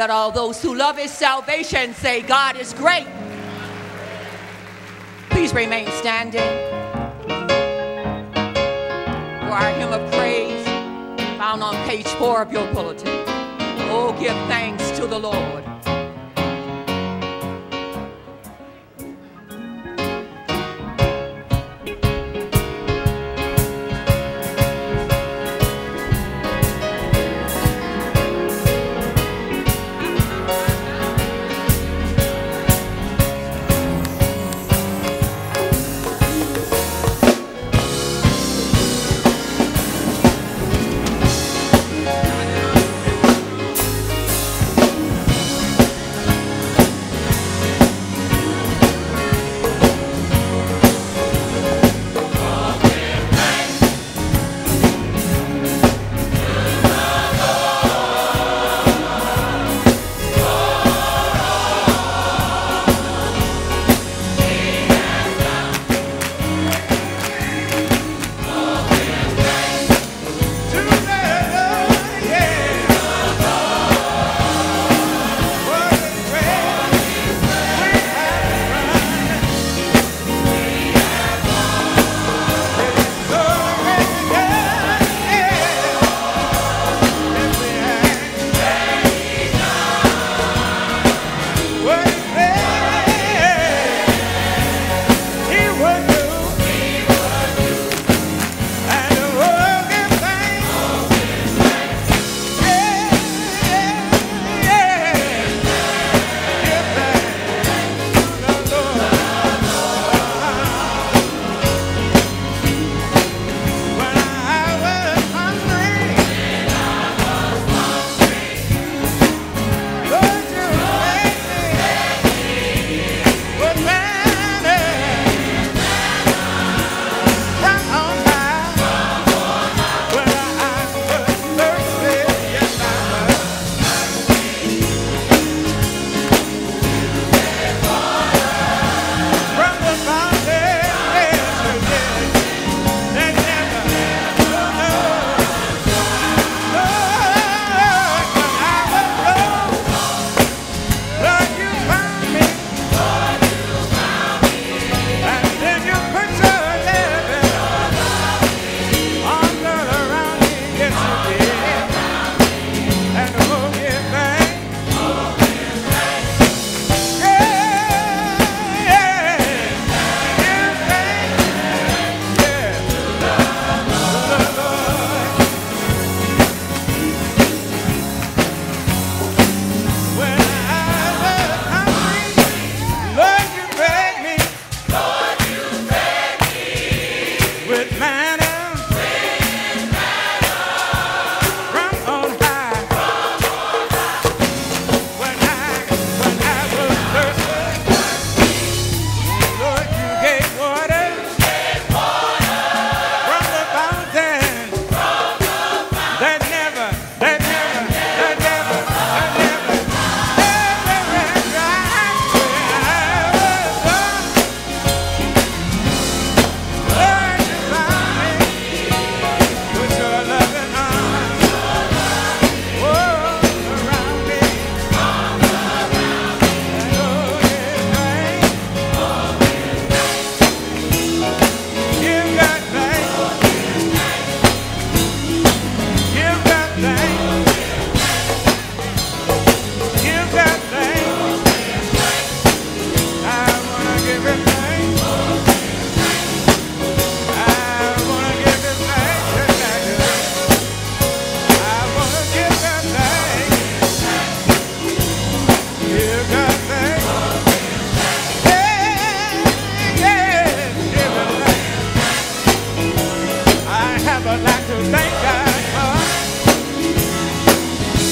Let all those who love his salvation say, God is great. Please remain standing for our hymn of praise found on page four of your bulletin. Oh, give thanks to the Lord.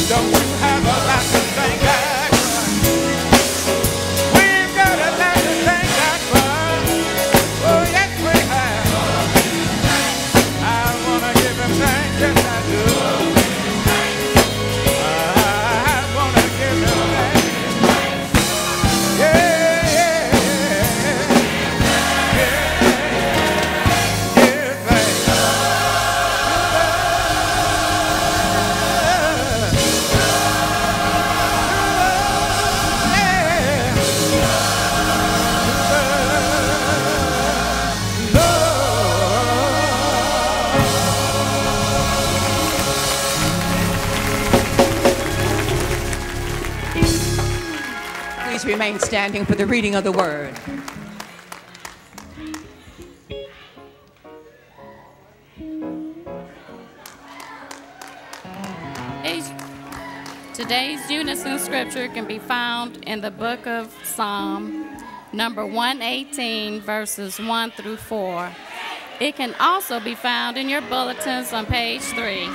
Don't you have a lot to thank God? Remain standing for the reading of the word. Today's unison scripture can be found in the book of Psalm, number 118, verses 1 through 4. It can also be found in your bulletins on page 3.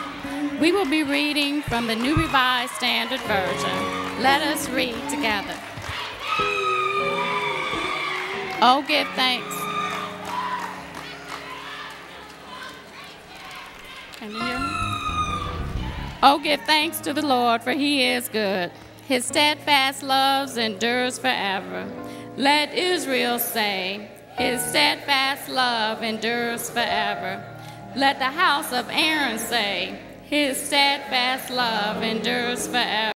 We will be reading from the New Revised Standard Version. Let us read together. Oh, give thanks. Can you hear me? Oh, give thanks to the Lord, for he is good. His steadfast love endures forever. Let Israel say, His steadfast love endures forever. Let the house of Aaron say, His steadfast love endures forever.